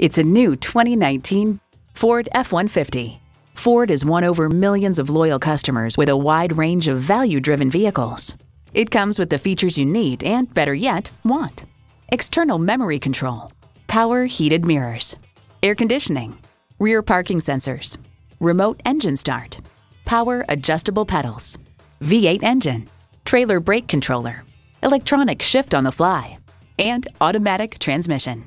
It's a new 2019 Ford F-150. Ford has won over millions of loyal customers with a wide range of value-driven vehicles. It comes with the features you need and, better yet, want. External memory control, power heated mirrors, air conditioning, rear parking sensors, remote engine start, power adjustable pedals, V8 engine, trailer brake controller, electronic shift on the fly, and automatic transmission.